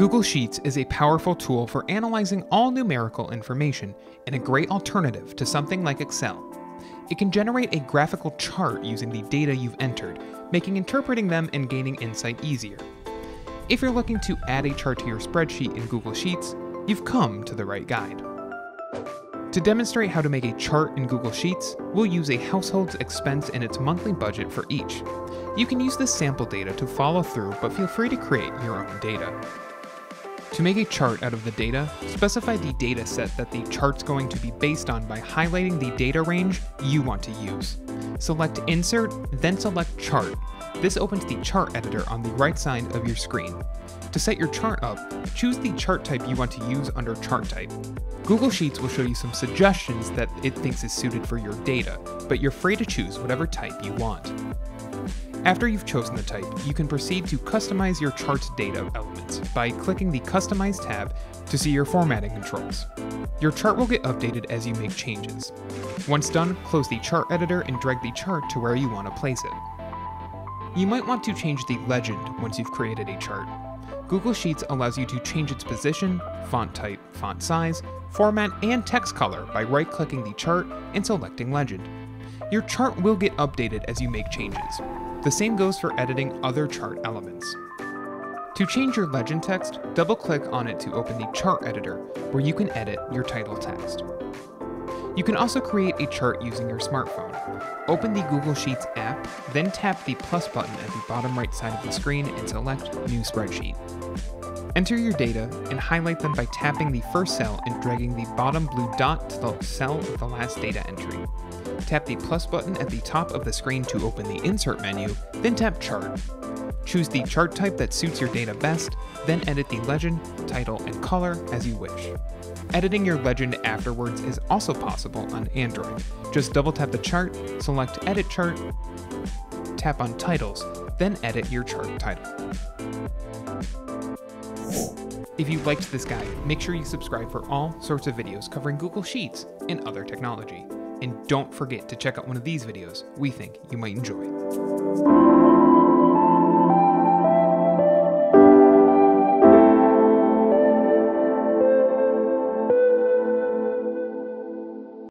Google Sheets is a powerful tool for analyzing all numerical information and a great alternative to something like Excel. It can generate a graphical chart using the data you've entered, making interpreting them and gaining insight easier. If you're looking to add a chart to your spreadsheet in Google Sheets, you've come to the right guide. To demonstrate how to make a chart in Google Sheets, we'll use a household's expense and its monthly budget for each. You can use this sample data to follow through, but feel free to create your own data. To make a chart out of the data, specify the data set that the chart's going to be based on by highlighting the data range you want to use. Select Insert, then select Chart. This opens the chart editor on the right side of your screen. To set your chart up, choose the chart type you want to use under Chart Type. Google Sheets will show you some suggestions that it thinks is suited for your data, but you're free to choose whatever type you want. After you've chosen the type, you can proceed to customize your chart's data by clicking the Customize tab to see your formatting controls. Your chart will get updated as you make changes. Once done, close the chart editor and drag the chart to where you want to place it. You might want to change the legend once you've created a chart. Google Sheets allows you to change its position, font type, font size, format, and text color by right-clicking the chart and selecting Legend. Your chart will get updated as you make changes. The same goes for editing other chart elements. To change your legend text, double-click on it to open the chart editor, where you can edit your title text. You can also create a chart using your smartphone. Open the Google Sheets app, then tap the plus button at the bottom right side of the screen and select New Spreadsheet. Enter your data and highlight them by tapping the first cell and dragging the bottom blue dot to the cell of the last data entry. Tap the plus button at the top of the screen to open the Insert menu, then tap Chart. Choose the chart type that suits your data best, then edit the legend, title, and color as you wish. Editing your legend afterwards is also possible on Android. Just double tap the chart, select Edit Chart, tap on Titles, then edit your chart title. If you liked this guide, make sure you subscribe for all sorts of videos covering Google Sheets and other technology. And don't forget to check out one of these videos we think you might enjoy.